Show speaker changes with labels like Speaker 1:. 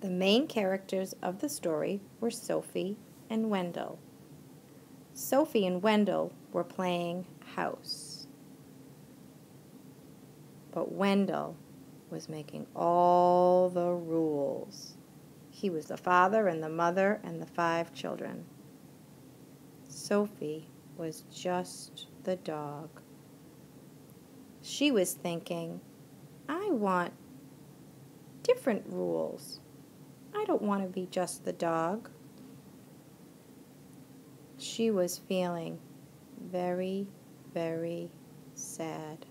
Speaker 1: The main characters of the story were Sophie and Wendell. Sophie and Wendell were playing house. But Wendell was making all the rules. He was the father and the mother and the five children. Sophie was just the dog. She was thinking, I want different rules. Don't want to be just the dog. She was feeling very, very sad.